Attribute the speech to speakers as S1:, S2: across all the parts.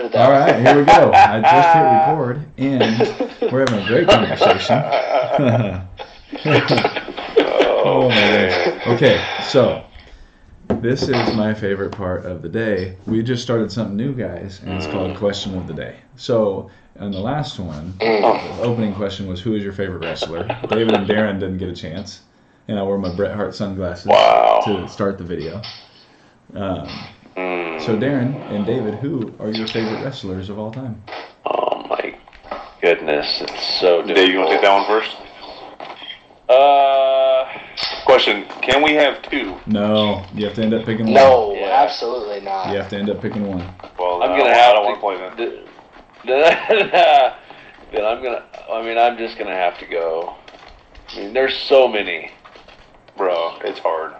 S1: That
S2: All right, here we go. I just hit record, and we're having a great conversation. oh my gosh. Okay, so this is my favorite part of the day. We just started something new, guys, and it's called Question of the Day. So, on the last one, the opening question was, "Who is your favorite wrestler?" David and Darren didn't get a chance, and I wore my Bret Hart sunglasses
S3: Wow.
S2: to start the video. Um,
S3: Mm.
S2: So, Darren and David, who are your favorite wrestlers of all time?
S4: Oh my goodness, it's so difficult.
S3: Dave, you want to take that one first?
S4: Uh,
S3: Question: Can we have two?
S2: No, you have to end up picking one.
S1: No,
S4: Yeah.
S1: absolutely not.
S2: You have to end up picking one.
S3: Well,
S4: I'm
S3: I
S4: gonna have
S3: I don't
S4: to.
S3: want to play then.
S4: th- th- then I'm gonna. I mean, I'm just gonna have to go. I mean, there's so many.
S3: Bro, it's hard.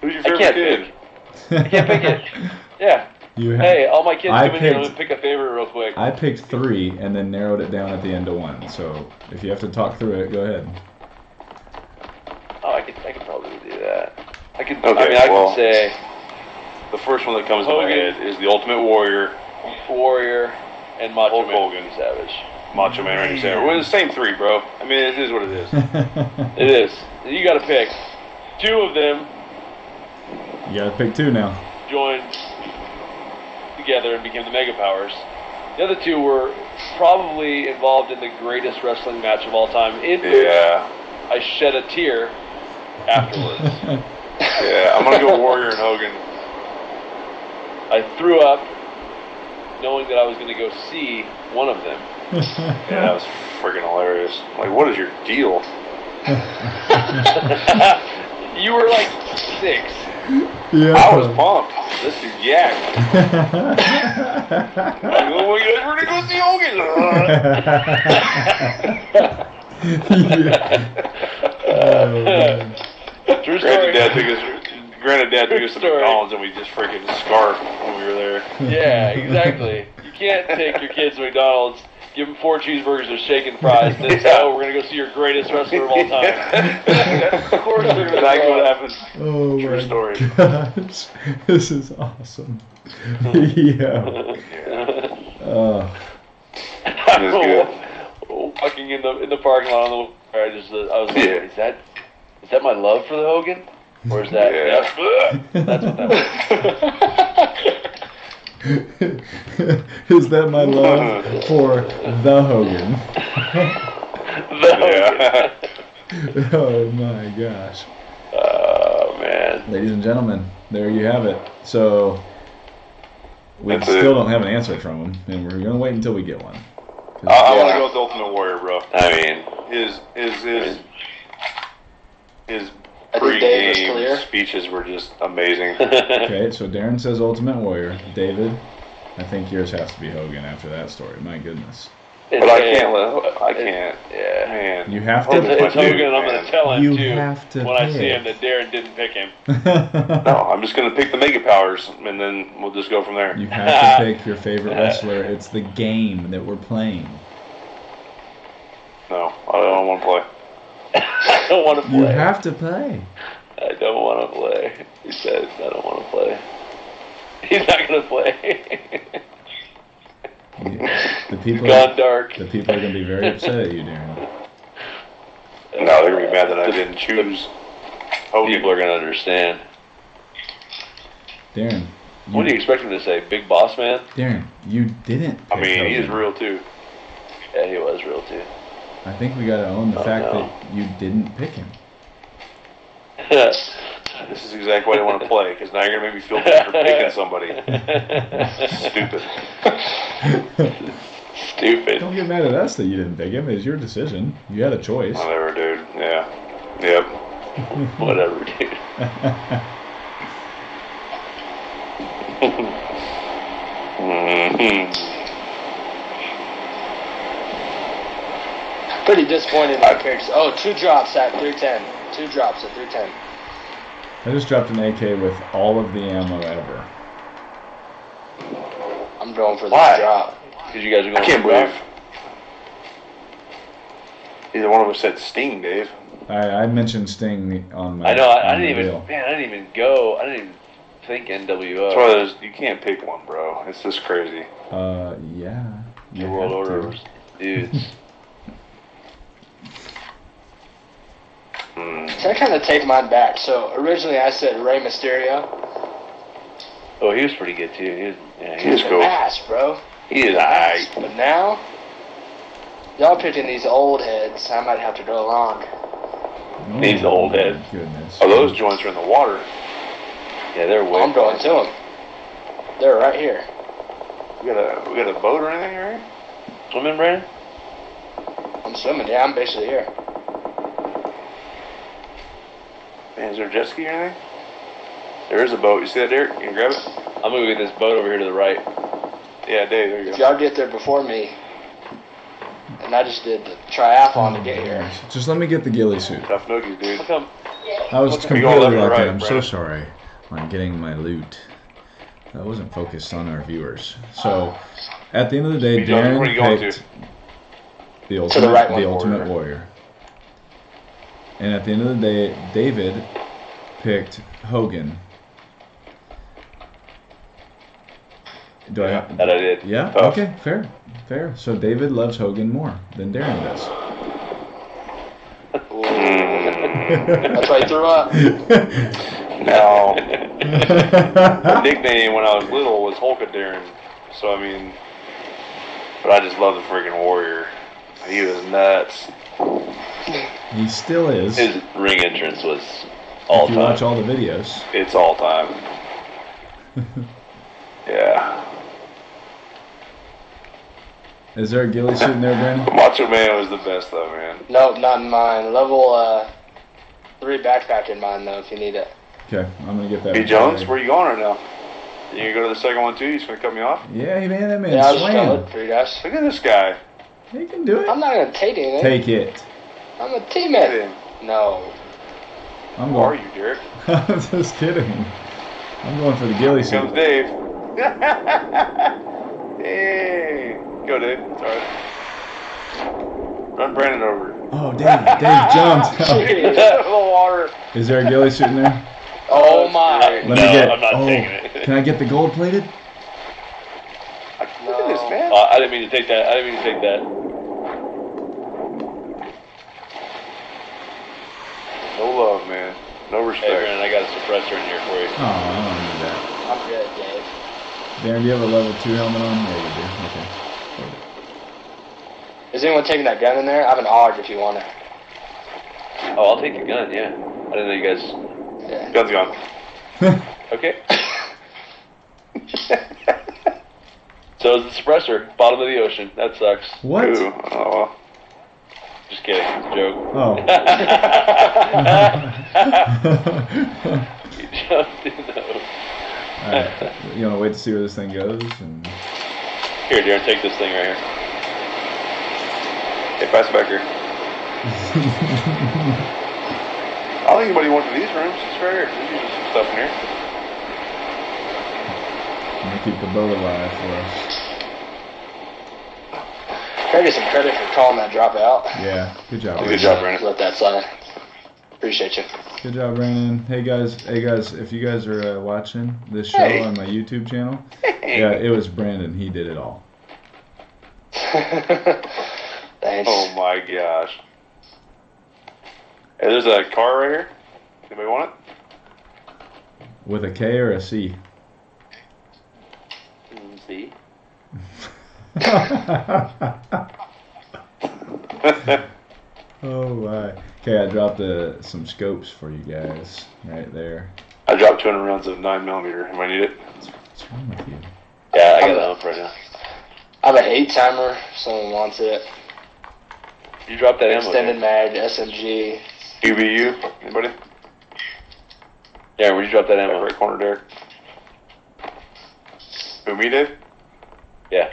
S3: Who's your
S4: I
S3: favorite
S4: can't
S3: kid?
S4: I can't pick it. Yeah.
S2: You have,
S4: Hey, all my kids
S2: I
S4: come in here.
S2: picked-
S4: Let me pick a favorite real quick.
S2: I picked three and then narrowed it down at the end to one. So if you have to talk through it, go ahead.
S4: Oh, I could. I could probably do that. I could.
S3: Okay, I
S4: mean, I
S3: well-
S4: could say
S3: The first one that comes to my head is the Ultimate Warrior,
S4: Warrior and Macho
S3: Hulk
S4: Man
S3: Hogan.
S4: Savage.
S3: Macho Man, Randy Savage. Well, it's the same three, bro. I mean, it is what it is.
S4: It is. You got to pick. Two of them
S2: you gotta pick two now.
S4: joined together and became the Mega Powers. The other two were probably involved in the greatest wrestling match of all time. In which
S3: Yeah,
S4: I shed a tear afterwards.
S3: yeah. I'm gonna go Warrior and Hogan.
S4: I threw up, knowing that I was going to go see one of them.
S3: Yeah, that was freaking hilarious. Like, what is your deal?
S4: you were like six.
S2: Yeah.
S3: I was pumped. This is yak. Like, oh my God, we're gonna go see Hogan.
S2: oh, man.
S4: True story.
S3: Granted, Dad took us. Granted, took us to McDonald's and we just freaking scarfed when we were there.
S4: Yeah, exactly. You can't take your kids to McDonald's, give them four cheeseburgers and shake and fries, and then say,
S3: Yeah.
S4: "Oh, we're gonna go see your greatest wrestler of all time." of course, they're gonna
S3: Exactly what
S4: up.
S3: happened.
S2: Oh
S3: True story.
S2: gosh. This is awesome. yeah. Oh.
S3: That's good.
S4: Walking in the in the parking lot on the I just uh, I was like,
S3: Yeah.
S4: is that is that my love for the Hogan, or is that
S3: Yeah.
S4: that's what that was.
S2: Is that my love for the Hogan?
S4: The Hogan.
S2: Oh my gosh.
S4: Oh man.
S2: Ladies and gentlemen, there you have it. So we
S3: That's
S2: still
S3: it.
S2: don't have an answer from him, and we're gonna wait until we get one.
S3: I, I want
S1: Yeah.
S3: to go with the Ultimate Warrior, bro.
S4: I mean,
S3: His his his his
S1: I think Dave was clear.
S3: pre-game speeches were just amazing.
S2: okay, so Darren says Ultimate Warrior. David, I think yours has to be Hogan after that story. My goodness,
S3: But I can't let I can't.
S4: Yeah.
S3: Man,
S2: you have to.
S3: my
S4: It's Hogan,
S3: dude,
S4: and I'm gonna tell him
S2: You
S4: too
S2: have to
S4: when I see him that Darren didn't pick him.
S3: No, I'm just gonna pick the Mega Powers, and then we'll just go from there.
S2: you have to pick your favorite wrestler. It's the game that we're playing.
S3: No, I don't want to play.
S4: I don't want to play.
S2: You have to play.
S4: I don't want to play. He says I don't want to play. He's not gonna play.
S2: You- The people,
S4: Gone dark.
S2: the people are gonna be very upset at you, Darren.
S3: No, they're gonna be mad that I didn't choose Hogan.
S4: People are gonna understand.
S2: Darren,
S4: What do you expect him to say? Big boss man?
S2: Darren, you didn't.
S3: I
S2: pick
S3: mean, he is real too.
S4: Yeah, he was real too.
S2: I think we gotta own the
S4: Oh,
S2: fact
S4: no.
S2: that you didn't pick him.
S3: This is exactly why I want to play, because now you're gonna make me feel bad for picking somebody. Stupid.
S4: Stupid.
S2: Don't get mad at us that you didn't pick him. It's your decision. You had a choice.
S3: Whatever, dude. Yeah. Yep.
S4: Whatever, dude.
S3: hmm
S1: Pretty disappointed in my characters. Oh, two drops at 310. Two drops at 310.
S2: I just dropped an AK with all of the ammo ever.
S1: I'm going for the
S3: Why?
S1: drop.
S4: Because you guys are going.
S3: I can't believe
S4: drop?
S3: either one of us said Sting, Dave.
S2: I, I mentioned Sting on my.
S4: I know. I, I didn't
S2: the
S4: even.
S2: reel.
S4: Man, I didn't even go. I didn't even think
S3: It's
S4: NWO.
S3: one of those, you can't pick one, bro. It's just crazy.
S2: Uh, yeah.
S4: The
S2: you
S4: World Order dudes.
S1: So I kind of take mine back. So originally I said Rey Mysterio.
S4: oh, he was pretty good too. He was, yeah, he
S3: He was
S4: was
S3: cool.
S1: Ass, bro.
S3: He is alright.
S1: But now, y'all picking these old heads. I might have to go along.
S2: Oh,
S4: These old heads.
S2: Goodness.
S3: Oh, those joints are in the water.
S4: Yeah, they're way.
S1: I'm going to them. They're right here.
S3: We got a we got a boat or anything right?
S4: Swimming, Brandon?
S1: I'm swimming. Yeah, I'm basically here.
S3: Man, is there a jet ski or anything? There is a boat. You see that, Derek? You can grab it.
S4: I'm gonna get this boat over here to the right.
S3: Yeah, Dave. There you
S1: If
S3: go.
S1: y'all get there before me, and I just did the triathlon to get here.
S2: Just let me get the ghillie suit.
S3: Tough noogies, dude.
S4: How come?
S2: I was
S3: What's
S2: completely
S3: left right,
S2: I'm so
S3: Brandon?
S2: sorry on getting my loot. I wasn't focused on our viewers. So, at the end of the day,
S3: You
S2: Darren
S3: where you going
S2: picked
S3: to?
S1: To
S2: the
S1: the
S2: ultimate,
S1: right
S2: the
S1: one,
S2: ultimate
S1: warrior.
S2: Warrior. And at the end of the day, David picked Hogan. Do I? Have,
S4: That I did.
S2: yeah.
S3: Tough.
S2: Okay. Fair. Fair. So David loves Hogan more than Darren does.
S1: That's why he threw up.
S3: No. My nickname when I was little was Hulkadaren. So I mean, but I just love the freaking warrior. He was nuts.
S2: He still is.
S4: His ring entrance was all
S2: if you
S4: time.
S2: watch all the videos.
S3: It's all time. Yeah.
S2: Is there a ghillie suit in there, Brandon?
S3: Macho Man was the best though, man.
S1: No, not in mine. Level uh, three backpack in mine though, if you need it.
S2: Okay, I'm gonna get that.
S3: Hey Jones,
S2: today.
S3: where you going right now? You gonna go to the second one too? You just gonna cut me off?
S2: Yeah, hey, man, that man's
S1: yeah, I was just gonna look for you guys.
S3: Look at this guy.
S2: He can do it.
S1: I'm not gonna take it.
S2: Take it.
S1: I'm a
S3: at
S1: teammate.
S3: him.
S1: No.
S2: I'm
S3: Who are you, Derek?
S2: I'm just kidding. I'm going for the ghillie
S3: Here comes. Dave. hey. Go, Dave. It's alright. Run Brandon over.
S2: Oh, Dave, Dave jumped.
S3: the water.
S2: Is there a ghillie suit in there?
S1: Oh my.
S2: Let
S4: No,
S2: me get.
S4: I'm not
S2: oh,
S4: taking it.
S2: Can I get the gold plated?
S3: Look at this, man.
S4: Uh, I didn't mean to take that. I didn't mean to take that.
S3: No love, man. No respect.
S4: Hey,
S3: respect.
S4: Brandon, I got a suppressor in here for you.
S2: Oh, I don't need that.
S1: I'm good, Dave.
S2: Darren, do you have a level two helmet on? Yeah, you do. Okay.
S1: Is anyone taking that gun in there? I have an AUG if you want it.
S4: Oh, I'll take your gun. Yeah. I didn't know you guys.
S1: Yeah.
S3: Gun's gone.
S4: Okay. So is the suppressor, bottom of the ocean. That sucks.
S2: what?
S3: Ooh. Oh, well.
S4: Just kidding. It's a joke.
S2: Oh.
S4: you jumped in those.
S2: Alright. You wanna wait to see where this thing goes? And
S4: Here, Darren, take this thing right here.
S3: Hey, pass it back here. I don't think anybody went to these rooms. It's right here. There's usually some stuff in here.
S2: I'm gonna keep the boat alive for us.
S1: Can I get some credit for calling that drop out?
S2: Yeah. Good job.
S3: Good
S2: Brandon.
S3: job, Brandon.
S1: Let that slide. Appreciate you.
S2: Good job, Brandon. Hey guys, hey guys, if you guys are uh, watching this show
S3: Hey.
S2: on my YouTube channel,
S3: Hey.
S2: yeah, it was Brandon. He did it all.
S1: Thanks.
S3: Oh my gosh. Hey, there's a car right here. Anybody want it?
S2: With a K or a C?
S4: Mm, See?
S2: oh my. Okay, I dropped uh, some scopes for you guys right there.
S3: I dropped 200 rounds of 9 millimeter. I need it?
S2: What's wrong with you?
S4: Yeah, I got that up right now.
S1: I have an eight timer. Someone wants it.
S4: You dropped that ammo.
S1: Extended
S4: Darren.
S1: mag, SMG.
S3: UBU. Anybody?
S4: Yeah, where'd you drop that
S3: Back
S4: ammo?
S3: right corner, Derek. Who, me, Dave?
S4: Yeah,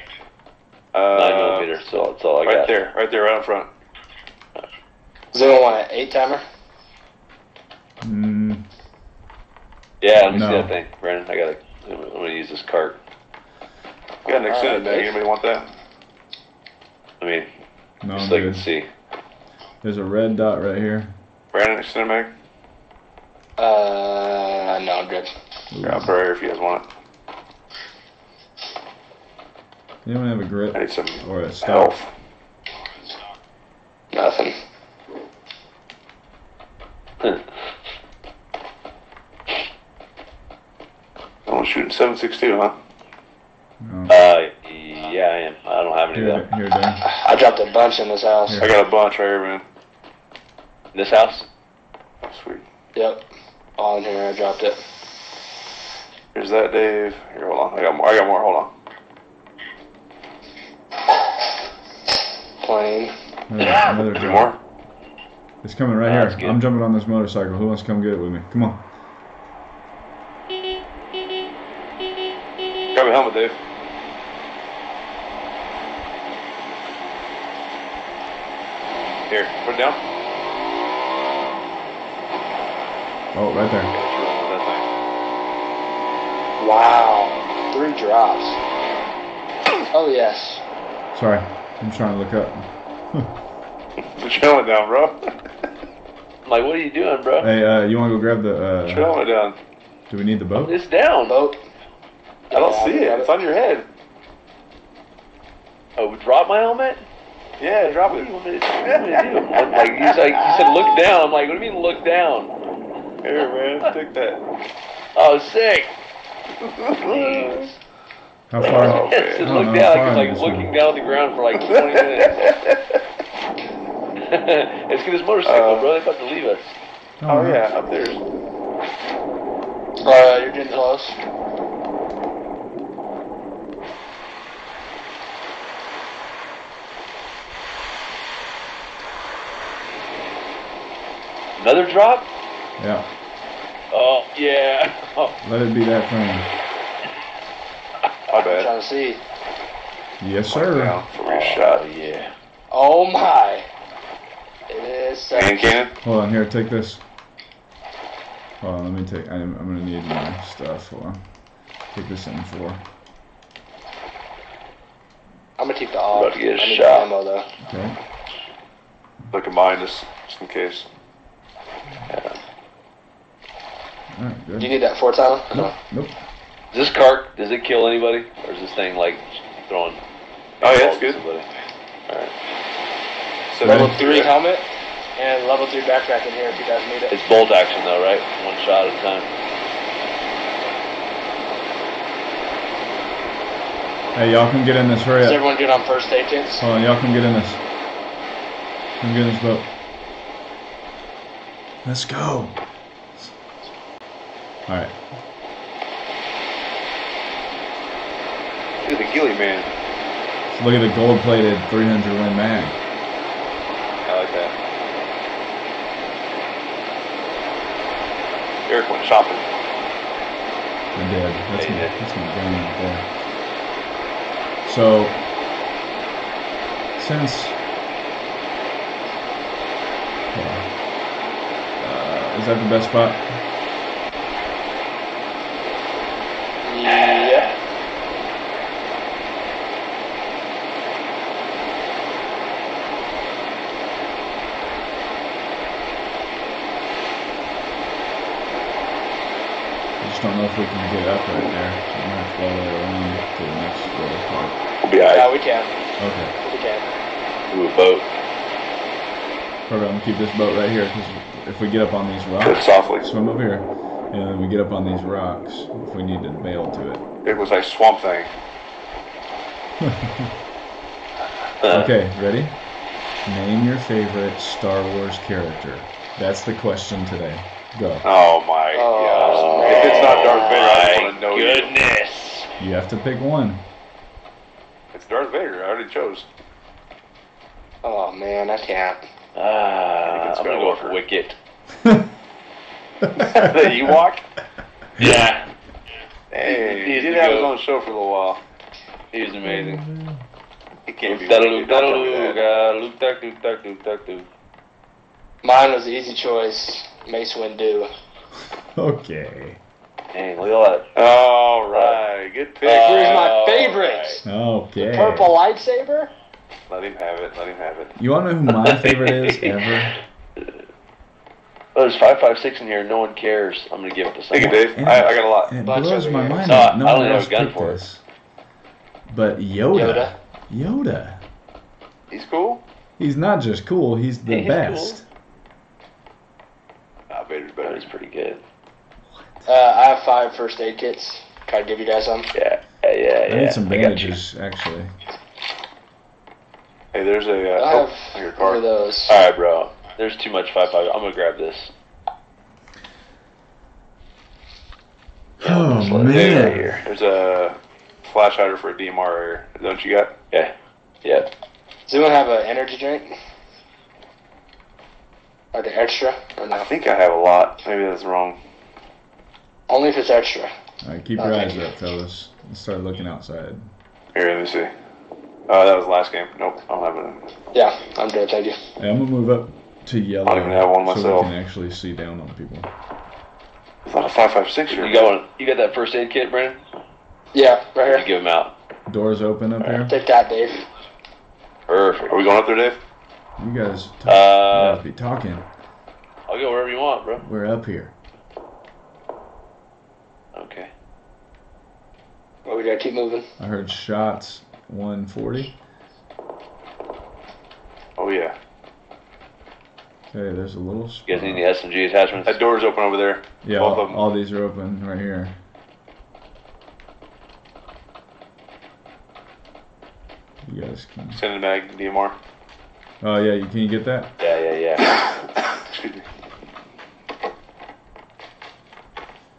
S4: nine millimeter. So that's all I
S3: Right
S4: got.
S3: there. Right there, right in front.
S1: Does anyone want an eight timer?
S2: Mm,
S4: Yeah, let me
S2: No.
S4: see that thing, Brandon. I gotta. I'm gonna use this cart.
S3: Got an extended
S1: Alright,
S3: bag.
S1: Dave.
S3: Anybody want that?
S4: I mean,
S2: no, I'm
S4: just so you
S2: good.
S4: can see.
S2: There's a red dot right here.
S3: Brandon, extended mag?
S1: Uh, no, I'm good.
S3: Yeah, I'll put it right here if you guys want it.
S2: Anyone have a grip
S3: I need some
S2: or a stop?
S3: health.
S1: Nothing.
S3: I'm shooting 762, huh?
S2: No.
S4: Uh, yeah, I am. I don't have any
S2: Here,
S4: of that.
S2: here, Dan.
S1: I dropped a bunch in this house.
S2: Here.
S3: I got a bunch right here, man.
S4: This house?
S3: Oh, sweet.
S1: Yep. All in here. I dropped it.
S3: Here's that, Dave. Here, hold on. I got more. I got more. Hold on.
S1: Plane.
S2: There's another
S3: Any more?
S2: It's coming right
S4: Oh,
S2: here.
S4: good.
S2: I'm jumping on this motorcycle. Who wants to come get it with me? Come on.
S3: Grab a helmet, Dave. Here, put it down.
S2: Oh, right there.
S3: Let's roll with that
S1: Wow. Three drops. Oh yes.
S2: Sorry. I'm trying to look up.
S3: thing. Put your helmet down, bro.
S4: I'm like, what are you doing, bro?
S2: Hey, uh, you want to go grab the?
S3: Put your
S2: Uh,
S3: helmet down.
S2: do we need the boat?
S4: It's down.
S1: Boat.
S3: I don't
S1: Yeah,
S3: see it.
S1: got
S3: It's on your head.
S4: Oh, drop my helmet?
S3: Yeah, drop
S4: What do you
S3: it.
S4: want me to, what do you want me to do? Like, he's like, he said, look down. I'm like, what do you mean, look down?
S3: Here, man. Take that.
S4: Oh, sick.
S2: How far?
S3: Oh,
S4: It
S3: man.
S4: said,
S2: I don't
S4: look
S2: know
S4: down.
S2: how
S4: Like,
S2: far
S4: he's like looking
S2: is.
S4: down at the ground for like 20 minutes. Let's get his motorcycle,
S3: Uh,
S4: bro. They're about to leave us.
S3: Oh, yeah, up there.
S1: Uh, you're getting close.
S4: Another drop?
S2: Yeah.
S4: Oh, yeah. Oh,
S2: Let it be that thing.
S3: My
S1: I'm
S3: bad.
S1: trying to see.
S2: Yes, sir.
S3: down before we get shot.
S4: oh, yeah.
S1: Oh my. It is.
S3: Hand cannon?
S2: Hold on, here, take this. Hold on, let me take. I'm, I'm gonna need my stuff. Hold on. Take this in for.
S1: I'm gonna keep the off.
S4: About to get a
S1: I need
S4: shot.
S1: the ammo though.
S2: Okay.
S3: Look at mine just, just in case.
S2: All right.
S1: Do you need that four Tyler?
S2: Nope. Nope.
S4: Does this cart, does it kill anybody? Or is this thing like throwing.
S3: Oh, yeah,
S4: balls
S3: it's good.
S4: Somebody? Alright.
S3: So
S1: Level
S2: Okay.
S1: three helmet and level three backpack in here if you guys need it.
S4: It's bolt action though, right? One shot at a time.
S2: Hey, y'all can get in this. Hurry
S1: Is
S2: up.
S1: everyone good on first aid kits?
S2: Hold on, y'all can get in this. Come get in this boat. Let's go. All right.
S3: Look at the ghillie man.
S2: So look at the gold-plated 300 Win mag.
S3: I like that. Eric went shopping.
S2: I did. That's
S4: Yeah,
S2: my,
S4: did.
S2: that's my gun right there. So, since uh, is that the best spot?
S1: Yeah.
S2: I just don't know if we can get up right there. So I'm gonna have to go all the way around to the next little part.
S3: We'll be
S1: Yeah,
S3: alright.
S1: we can.
S2: Okay.
S1: We can.
S4: Ooh, a boat.
S2: Perfect. I'm gonna keep this boat right here because if we get up on these
S3: Good,
S2: rocks,
S3: softly.
S2: swim over here, and then we get up on these rocks if we need to bail to it.
S3: It was a Swamp Thing. Uh.
S2: Okay, ready? Name your favorite Star Wars character. That's the question today. Go.
S3: Oh my
S1: Oh,
S3: gosh. If it's not Darth Vader, I just want to know
S4: goodness.
S2: You have to pick one.
S3: It's Darth Vader. I already chose.
S1: Oh man, I can't.
S3: It's
S4: I'm gonna go with Wicket.
S3: the Ewok?
S4: Yeah,
S3: Hey, he
S4: He's
S3: did
S4: the
S3: have his own show for a little while.
S4: he was amazing.
S3: He can't be
S4: Luke,
S3: wicked. Don't tell me uh,
S4: Luke,
S3: that.
S4: Luke, duck, Luke, duck, Luke.
S1: Mine was the easy choice. Mace Windu.
S2: Okay.
S4: Dang, look at that.
S3: All right, good pick.
S4: Uh,
S1: Here's my
S4: All
S1: favorite.
S2: Okay.
S1: Purple lightsaber.
S3: let him have it. Let him have it.
S2: You want to know who my favorite is ever?
S4: Oh, there's five five six in here. No one cares. I'm gonna give it to
S3: Thank
S4: someone.
S3: you, Dave.
S2: And-
S3: I, I got a lot.
S2: It
S1: Bunch
S2: blows
S1: over
S2: my
S1: here.
S2: mind
S4: No,
S2: that no
S4: I don't
S2: one
S4: have a
S2: else
S4: gun
S2: picked
S4: for it.
S2: this. But Yoda, Yoda,
S3: He's cool.
S2: he's not just cool, he's the
S4: He's
S2: best.
S3: Nah, Vader's
S4: That
S3: better.
S4: is pretty good.
S1: Uh, I have five first aid kits. Can I give you guys some?
S4: Yeah, yeah, yeah.
S2: I need some bandages, actually.
S3: Hey, there's a.
S1: I
S3: Uh,
S1: have
S3: oh, your
S1: one of those.
S4: All right, bro. There's too much five five. I'm gonna grab this.
S2: Oh
S4: just let
S2: man,
S3: right here. There's a flash hider for a DMR. Don't you got?
S4: Yeah, yeah.
S1: Does anyone have an energy drink? Like an extra? Or
S3: I think I have a lot. Maybe that's wrong.
S1: Only if it's extra.
S2: All right, keep your
S1: Okay.
S2: eyes up, fellas. Let's start looking outside.
S3: Here, let me see. Oh, that was the last game. Nope, I don't have it.
S1: Yeah, I'm dead. thank you.
S2: Hey, I'm gonna move up to yellow
S3: I don't even have one myself.
S2: so we can actually see down on people.
S3: It's not a five five six here.
S4: You got one? You got that first aid kit, Brandon?
S1: Yeah, right
S4: You
S1: here.
S4: give him out.
S2: Doors open up here.
S1: Take that, Dave.
S4: Perfect.
S3: Are we going up there, Dave?
S2: You guys, talk,
S4: Uh,
S2: you guys be talking.
S4: I'll go wherever you want, bro.
S2: We're up here.
S4: Okay.
S1: Well, we gotta keep moving.
S2: I heard shots 140.
S3: Oh yeah.
S2: Okay, there's a little.
S4: You guys need any
S2: spot.
S4: SMG attachments?
S3: That door's open over there.
S2: Yeah,
S3: both
S2: all,
S3: of 'em.
S2: all these are open right here. You guys can.
S3: Send a mag to DMR.
S2: Oh yeah, you can you get that?
S4: Yeah, yeah, yeah.
S3: Excuse me.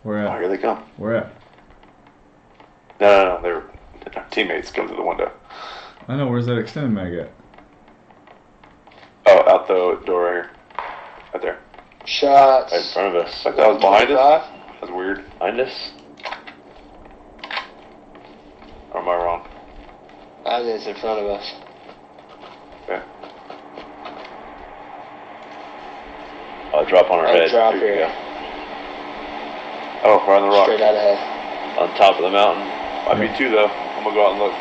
S2: Where at?
S3: Oh,
S2: at?
S3: here they come.
S2: Where at?
S3: No, no, no. They're teammates come through the window.
S2: I know. Where's that extended mag at?
S3: Oh, out the door right here. Right there.
S1: Shots.
S4: Right in front of us.
S3: Like that was behind us.
S1: 25.
S3: That's weird.
S4: Behind us?
S3: Or am I wrong?
S1: I think it's in front of us.
S3: Okay.
S4: Oh, drop on our
S1: Oh,
S4: head.
S1: drop
S4: Here we
S1: here.
S4: go.
S3: Oh, right on the rock.
S1: Straight out ahead.
S4: On top of the mountain.
S3: Might be two though. I'm gonna go out and look.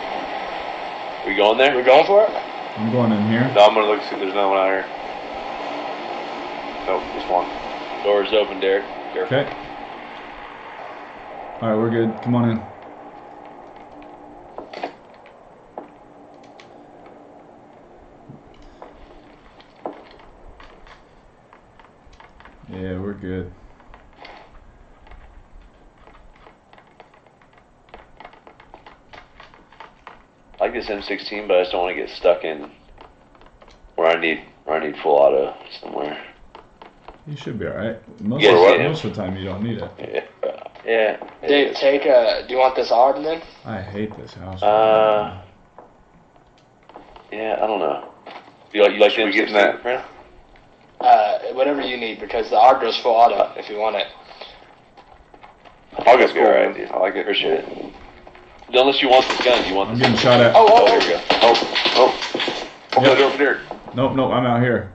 S4: We going there?
S1: We going for it?
S2: I'm going in here.
S3: No, I'm gonna look see if there's another one out here. Nope, just one.
S4: Doors open, Derek. Careful.
S2: Okay. All right, we're good. Come on in. Yeah, we're good.
S4: This M16, but I just don't want to get stuck in where I need where I need full auto somewhere.
S2: You should be all right. Most,
S4: You guys
S2: of,
S4: see
S2: most of the time, you don't need it.
S4: Yeah. uh, Yeah. it
S1: Dave,
S4: is.
S1: take a. Do you want this ARD then?
S2: I hate this house.
S4: Uh, Yeah, I don't know. You like you like
S3: Should we
S4: the
S3: get in
S4: M16,
S3: that?
S4: Brandon?
S1: Uh, whatever you need because the ARD goes full auto if you want it.
S3: I'll get
S4: Be all right,
S3: cool.
S4: dude.
S3: I like it.
S4: Appreciate it. Unless you want this gun, you want
S2: I'm
S4: this.
S2: getting shot at.
S1: Oh,
S4: Oh,
S1: oh,
S4: here
S1: oh.
S4: we go.
S3: Oh, oh. Open
S2: Yep.
S3: the door for Derek.
S2: Nope, nope. I'm out here,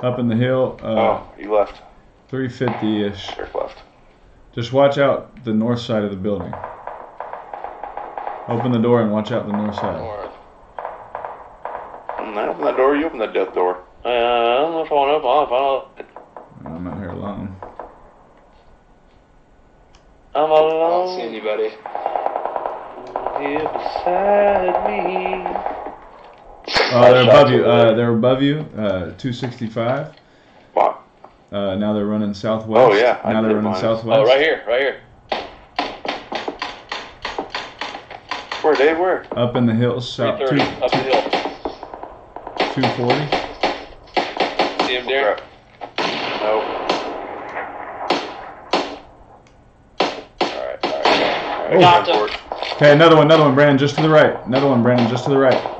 S2: up in the hill, uh,
S3: oh, you left.
S2: 350 ish.
S3: Derek left.
S2: Just watch out the north side of the building. Open the door and watch out the north side.
S1: Or-
S3: Mm, I open that door. You open that death door.
S4: Uh, I don't know if I want to open up. I don't.
S2: I'm out here alone.
S4: I'm all
S1: I don't see anybody.
S4: Here beside me.
S2: Oh, they're above you. Uh, they're above you. Uh, 265.
S3: Wow.
S2: Uh, now they're running southwest.
S3: Oh, yeah, I
S2: Now they're
S3: did
S2: running
S3: mine.
S2: southwest.
S4: Oh, right here, right here.
S3: Where, Dave? Where?
S2: Up in the hills, south two,
S4: 330, up the hill.
S2: 240.
S4: See him, Derek?
S3: Nope.
S4: All right, all right, all right.
S2: Oh.
S1: Got him.
S3: For it.
S2: Okay, another one, another one, Brandon, just to the right. Another one, Brandon, just to the right.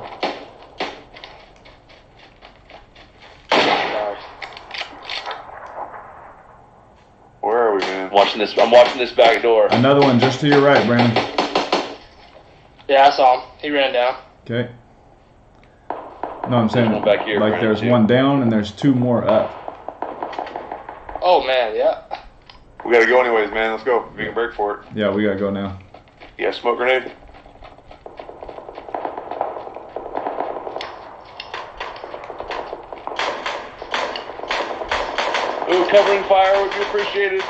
S3: Where are we, man?
S4: I'm watching this. I'm watching this back door.
S2: Another one just to your right, Brandon.
S1: Yeah, I saw him. He ran down.
S2: Okay. No, I'm saying
S4: one back here,
S2: like
S4: Brandon,
S2: there's
S4: too.
S2: one down and there's two more up.
S1: Oh man, yeah.
S3: We gotta go anyways, man. Let's go. We can break for it.
S2: Yeah, we gotta go now.
S3: Yeah, smoke grenade.
S4: Ooh, covering fire would be appreciated.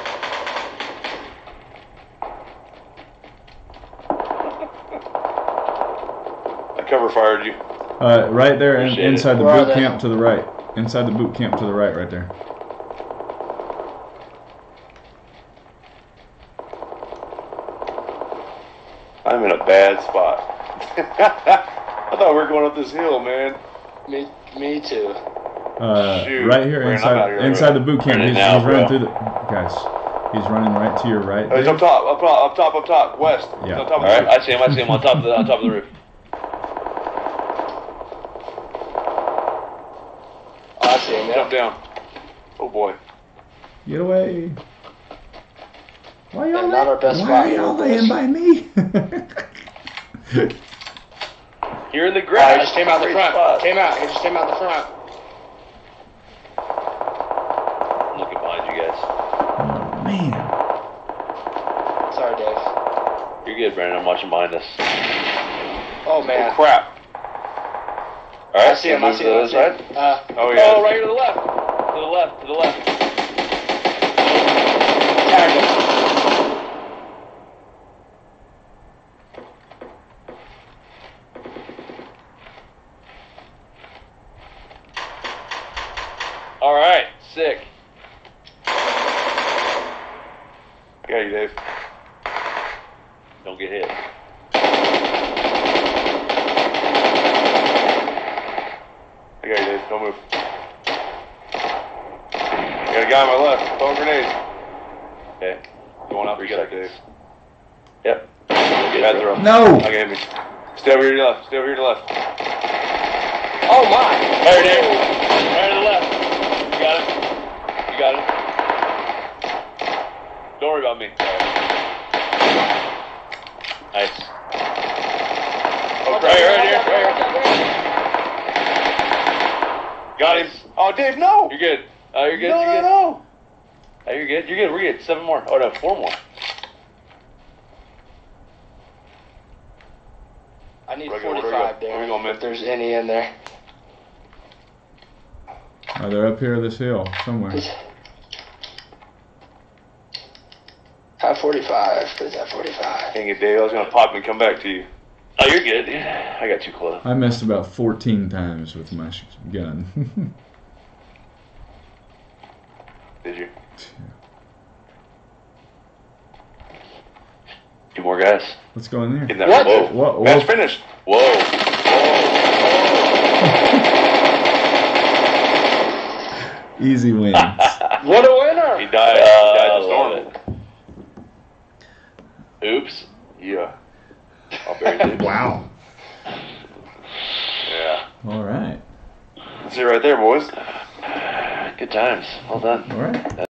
S3: I cover fired you.
S2: Uh, right there in,
S4: Appreciate it.
S2: inside the
S1: Where
S2: boot camp to the right. Inside the boot camp to the right, right there.
S3: I'm in a bad spot. I thought we were going up this hill, man.
S1: Me, me too.
S2: Uh,
S3: Shoot,
S2: right here
S3: man,
S2: inside
S3: here,
S2: inside
S3: bro.
S2: the boot camp.
S3: Running
S2: He's,
S3: now,
S2: he's running
S3: bro.
S2: through the guys. He's running right to your right.
S3: Oh, he's up top, up top, up top, up top, west.
S2: Yeah.
S3: He's on top
S4: All
S3: of
S4: right. I see him. I see him on top of the on top of the roof.
S1: I see him.
S3: Jump down. Oh boy.
S2: Get away. Why y'all,
S1: And not our best
S2: why
S1: spot
S2: are
S1: here,
S2: y'all laying by me?
S4: You're in the
S1: Oh,
S4: grass.
S1: he just came out the front.
S4: spot.
S1: Came out. He just came out the front.
S4: I'm looking behind you guys.
S2: oh man.
S1: Sorry, Dave.
S4: You're good, Brandon. I'm watching behind us.
S1: Oh
S3: Oh
S1: man.
S3: crap.
S4: All right,
S1: I see him. I see
S4: to
S1: him.
S4: the
S1: I see him. Uh,
S3: Oh yeah.
S4: Oh, right here to the left. To the left. To the left.
S1: tag him.
S4: All right, sick.
S3: Got you, Dave.
S4: Don't get hit.
S3: I got you, Dave. Don't move. I got a guy on my left. Throwing grenades.
S4: Okay.
S3: Going out
S4: Three
S3: for a sec,
S4: seconds.
S3: Dave.
S4: Yep.
S3: Bad.
S2: No.
S3: I got me. Stay over here to your left. Stay over here to your left.
S1: Oh my.
S4: There, Dave. Right to the left. You got it. You got it. Don't worry about me. Nice.
S3: Oh,
S4: Right here, right here, right here.
S3: Got him. Oh, Dave, no.
S4: You're good. Oh, you're good.
S3: no,
S4: you're
S3: no,
S4: good.
S3: no.
S4: Oh, you're good. You're good. We're good. Seven more. Oh no, four more.
S1: Need
S3: Where we go, where we
S1: 45 there.
S3: Where we going, man?
S1: If there's any in there.
S2: Oh, they're up here this hill somewhere.
S1: Have 45. Please have 45.
S3: Dang it, Dave. I was going to pop and come back to you.
S4: Oh, you're good. Yeah, I got too close.
S2: I missed about 14 times with my sh- gun.
S3: Did you?
S4: Two more guys.
S2: Let's go in there.
S3: Getting that
S1: What?
S3: remote.
S2: What?
S3: Match finished.
S4: Whoa.
S2: Easy wins.
S1: What a winner!
S3: He died.
S4: Uh,
S3: he died in the storm.
S4: Oops.
S3: Yeah.
S4: I'll bury oops.
S2: wow.
S3: Yeah.
S2: All right.
S3: That's it right there, boys.
S4: Good times. Well done.
S2: All right.